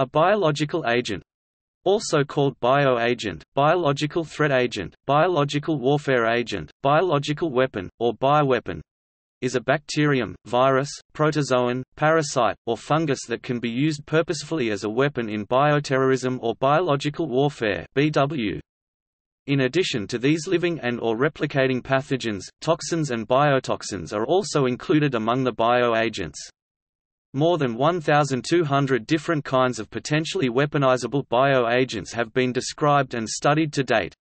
A biological agent also called bioagent, biological threat agent, biological warfare agent, biological weapon, or bioweapon, is a bacterium, virus, protozoan, parasite, or fungus that can be used purposefully as a weapon in bioterrorism or biological warfare BW. In addition to these living and or replicating pathogens, toxins and biotoxins are also included among the bioagents. More than 1,200 different kinds of potentially weaponizable bioagents have been described and studied to date.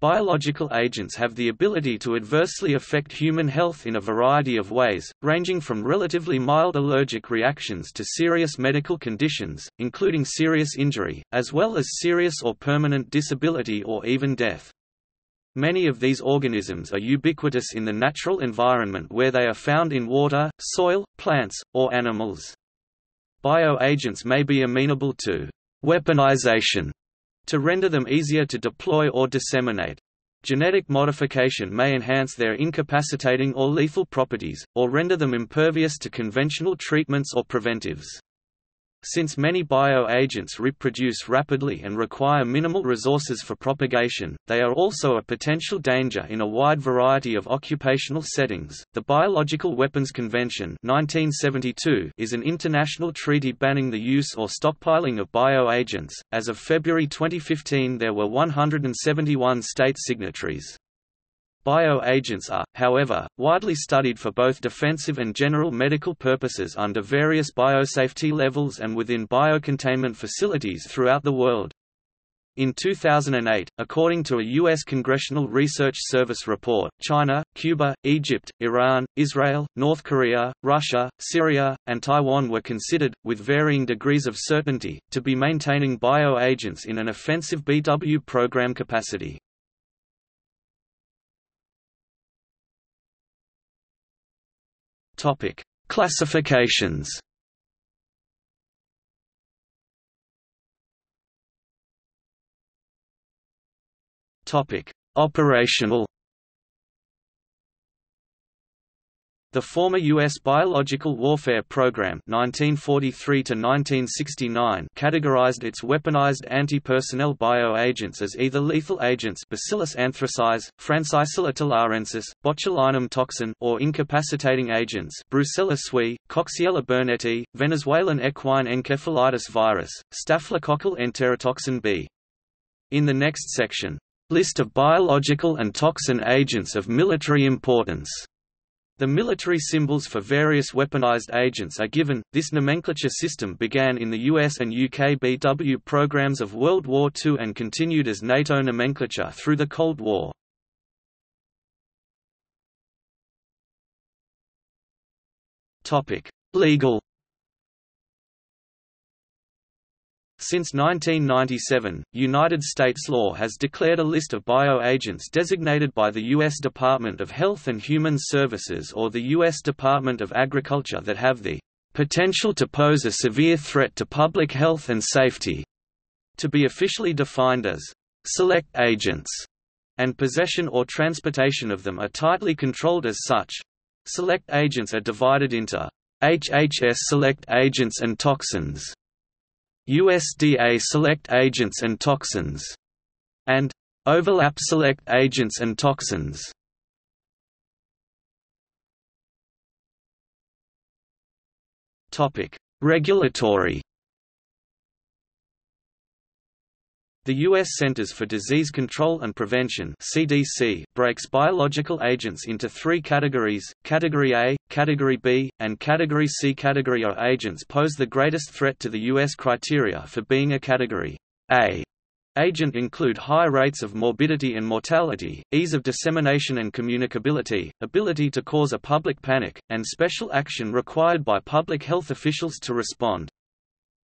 Biological agents have the ability to adversely affect human health in a variety of ways, ranging from relatively mild allergic reactions to serious medical conditions, including serious injury, as well as serious or permanent disability or even death. Many of these organisms are ubiquitous in the natural environment where they are found in water, soil, plants, or animals. Bioagents may be amenable to weaponization to render them easier to deploy or disseminate. Genetic modification may enhance their incapacitating or lethal properties, or render them impervious to conventional treatments or preventives. Since many bioagents reproduce rapidly and require minimal resources for propagation, they are also a potential danger in a wide variety of occupational settings. The Biological Weapons Convention 1972 is an international treaty banning the use or stockpiling of bioagents. As of February 2015, there were 171 state signatories. Bioagents are, however, widely studied for both defensive and general medical purposes under various biosafety levels and within biocontainment facilities throughout the world. In 2008, according to a U.S. Congressional Research Service report, China, Cuba, Egypt, Iran, Israel, North Korea, Russia, Syria, and Taiwan were considered, with varying degrees of certainty, to be maintaining bioagents in an offensive BW program capacity. Topic: Classifications. Topic: Operational. The former U.S. Biological Warfare Program 1943 categorized its weaponized anti-personnel bioagents as either lethal agents Bacillus anthracis, Francisella tularensis, botulinum toxin or incapacitating agents Brucella suis, Coxiella burnetii, Venezuelan equine encephalitis virus, Staphylococcal enterotoxin B. In the next section, List of biological and toxin agents of military importance the military symbols for various weaponized agents are given. This nomenclature system began in the US and UK BW programs of World War II and continued as NATO nomenclature through the Cold War. Topic: Legal Since 1997, United States law has declared a list of bioagents designated by the U.S. Department of Health and Human Services or the U.S. Department of Agriculture that have the potential to pose a severe threat to public health and safety, to be officially defined as select agents, and possession or transportation of them are tightly controlled as such. Select agents are divided into HHS select agents and toxins USDA select agents and toxins, and overlap select agents and toxins. Regulatory The U.S. Centers for Disease Control and Prevention CDC breaks biological agents into three categories, Category A, Category B, and Category C. Category A agents pose the greatest threat to the U.S. criteria for being a Category A agent include high rates of morbidity and mortality, ease of dissemination and communicability, ability to cause a public panic, and special action required by public health officials to respond.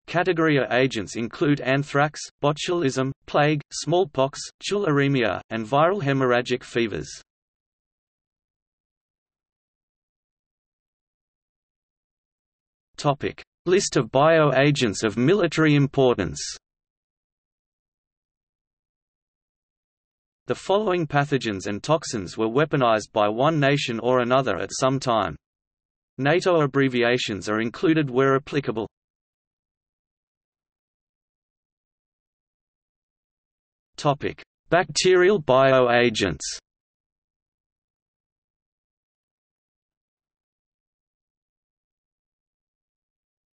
Category agents include anthrax, botulism, plague, smallpox, tularemia, and viral hemorrhagic fevers. Topic: List of bioagents of military importance. The following pathogens and toxins were weaponized by one nation or another at some time. NATO abbreviations are included where applicable. Topic: Bacterial bioagents.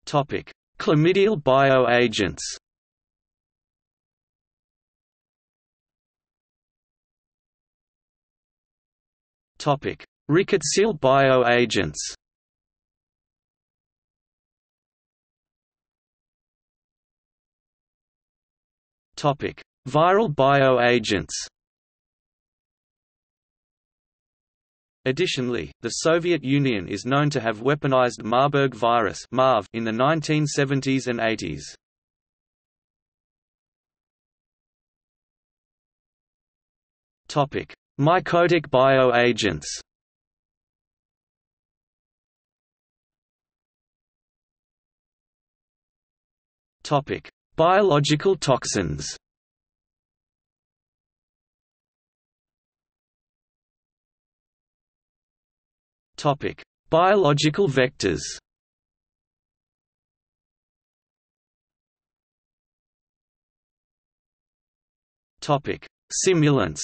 Topic: Chlamydial bioagents. Topic: Rickettsial bioagents. Topic: Viral bioagents. Additionally, the Soviet Union is known to have weaponized Marburg virus in the 1970s and 80s. Topic: Mycotic bioagents. Topic: Biological toxins. Topic: Biological vectors. Topic: Simulants.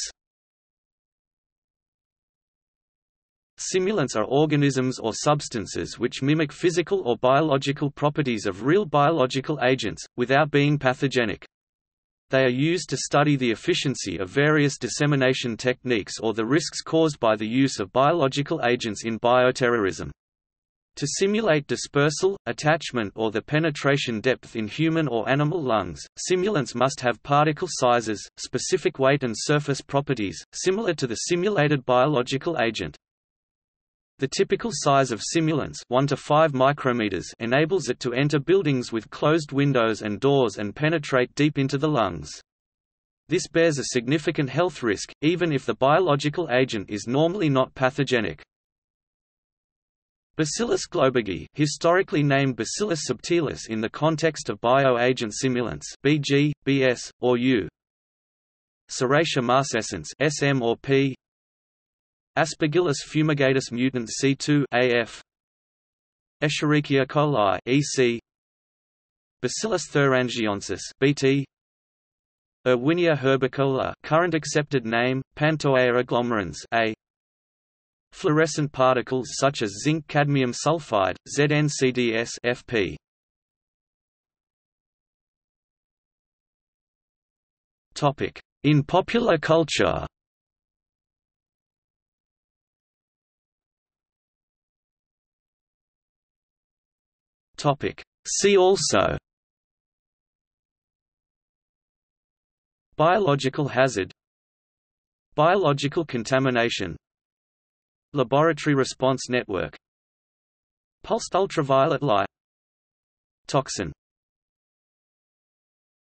Simulants are organisms or substances which mimic physical or biological properties of real biological agents, without being pathogenic. They are used to study the efficiency of various dissemination techniques or the risks caused by the use of biological agents in bioterrorism. To simulate dispersal, attachment or the penetration depth in human or animal lungs, simulants must have particle sizes, specific weight and surface properties, similar to the simulated biological agent. The typical size of simulants 1 to 5 micrometers enables it to enter buildings with closed windows and doors and penetrate deep into the lungs. This bears a significant health risk, even if the biological agent is normally not pathogenic. Bacillus globigii, historically named Bacillus subtilis in the context of bioagent simulants BG, BS, or U. Serratia marcescens SM or P. Aspergillus fumigatus mutant C2 AF Escherichia coli EC Bacillus thuringiensis BT Erwinia herbicola current accepted name Pantoea agglomerans A. Fluorescent particles such as zinc cadmium sulfide ZnCdS FP Topic. In popular culture Topic. See also. Biological hazard. Biological contamination. Laboratory response network. Pulsed ultraviolet light. Toxin